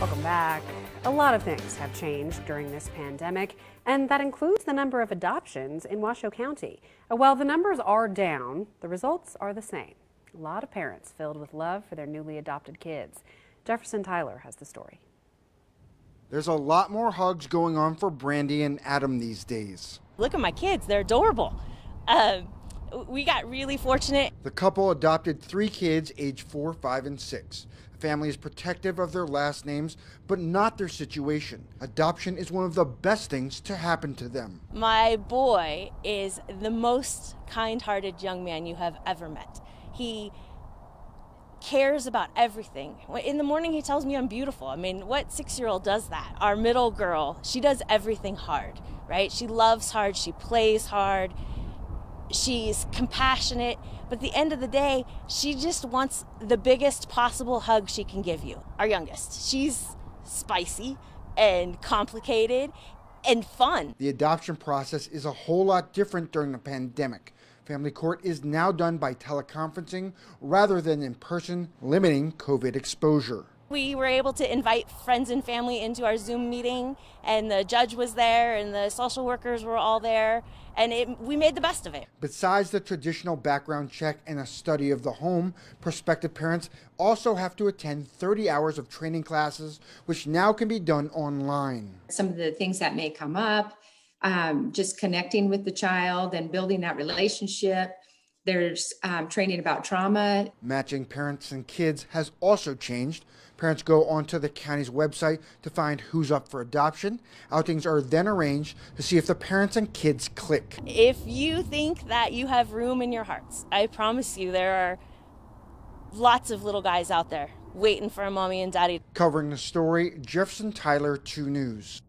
Welcome back. A lot of things have changed during this pandemic, and that includes the number of adoptions in Washoe County. While the numbers are down, the results are the same. A lot of parents filled with love for their newly adopted kids. Jefferson Tyler has the story. There's a lot more hugs going on for Brandy and Adam these days. Look at my kids, they're adorable. Uh, we got really fortunate. The couple adopted three kids aged four, five, and six. The family is protective of their last names, but not their situation. Adoption is one of the best things to happen to them. My boy is the most kind hearted young man you have ever met. He cares about everything. In the morning, he tells me I'm beautiful. I mean, what six year old does that? Our middle girl, she does everything hard, right? She loves hard, she plays hard, she's compassionate, but at the end of the day, she just wants the biggest possible hug she can give you. Our youngest, she's spicy and complicated and fun. The adoption process is a whole lot different during the pandemic. Family court is now done by teleconferencing rather than in person, limiting COVID exposure. We were able to invite friends and family into our Zoom meeting, and the judge was there, and the social workers were all there, and it, we made the best of it. Besides the traditional background check and a study of the home, prospective parents also have to attend 30 hours of training classes, which now can be done online. Some of the things that may come up, um, just connecting with the child and building that relationship. There's um, training about trauma. Matching parents and kids has also changed. Parents go onto the county's website to find who's up for adoption. Outings are then arranged to see if the parents and kids click. If you think that you have room in your hearts, I promise you there are lots of little guys out there waiting for a mommy and daddy. Covering the story, Jefferson Tyler, 2 News.